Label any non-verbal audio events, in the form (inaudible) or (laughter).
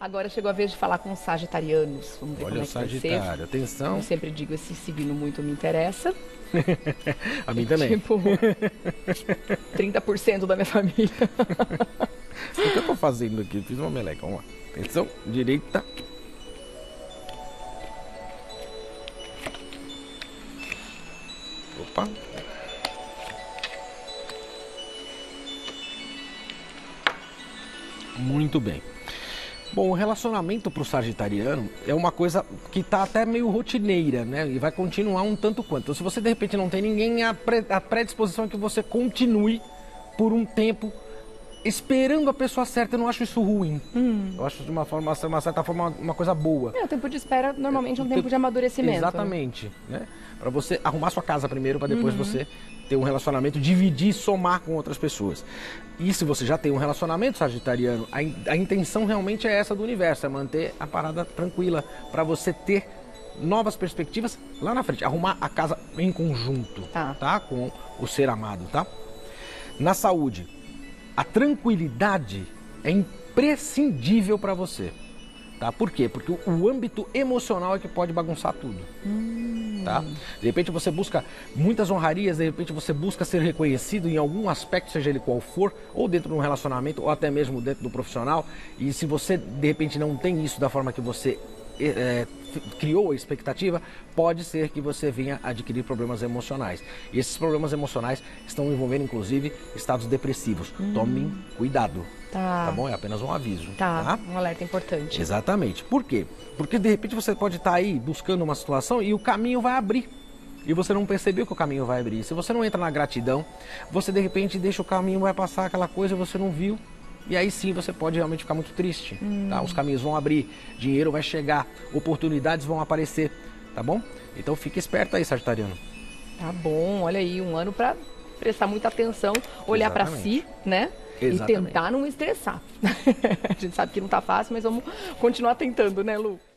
Agora chegou a vez de falar com os sagitarianos. Vamos ver Olha como o é ser. Sagitário, atenção. Eu sempre digo, esse signo muito me interessa. (laughs) A mim também. Tipo, (laughs) 30% da minha família. (laughs) O que eu tô fazendo aqui? Fiz uma meleca, vamos lá. Atenção, direita. Opa. Muito bem. Bom, o relacionamento para o sagitariano é uma coisa que está até meio rotineira, né? E vai continuar um tanto quanto. Então, se você de repente não tem ninguém, a, pre- a predisposição é que você continue por um tempo esperando a pessoa certa. Eu não acho isso ruim. Eu acho de uma forma, uma certa forma, uma coisa boa. É, o tempo de espera normalmente é um tempo de amadurecimento. Exatamente, né? Para você arrumar sua casa primeiro, para depois você ter um relacionamento, dividir e somar com outras pessoas. E se você já tem um relacionamento sagitariano, a, in- a intenção realmente é essa do universo, é manter a parada tranquila, para você ter novas perspectivas lá na frente, arrumar a casa em conjunto, Tá. Com o ser amado, tá? Na saúde, a tranquilidade é imprescindível para você. Tá? Por quê? Porque o, âmbito emocional é que pode bagunçar tudo. Tá? De repente você busca muitas honrarias, de repente você busca ser reconhecido em algum aspecto, seja ele qual for, ou dentro de um relacionamento, ou até mesmo dentro do profissional. E se você de repente não tem isso da forma que você f- criou a expectativa, pode ser que você venha adquirir problemas emocionais. E esses problemas emocionais estão envolvendo inclusive estados depressivos. Tomem cuidado. Tá. Tá bom? É apenas um aviso. Tá, um alerta importante. Exatamente. Por quê? Porque de repente você pode estar aí buscando uma situação e o caminho vai abrir. E você não percebeu que o caminho vai abrir. Se você não entra na gratidão, você de repente deixa o caminho, vai passar aquela coisa e você não viu. E aí sim você pode realmente ficar muito triste. Tá? Os caminhos vão abrir, dinheiro vai chegar, oportunidades vão aparecer. Tá bom? Então fique esperto aí, Sagitariano. Tá bom, olha aí, um ano pra prestar muita atenção, olhar pra Exatamente. si, né? Exatamente. E tentar não estressar. (laughs) A gente sabe que não tá fácil, mas vamos continuar tentando, né, Lu?